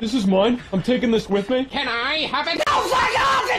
This is mine. I'm taking this with me. Can I have it? Oh my god,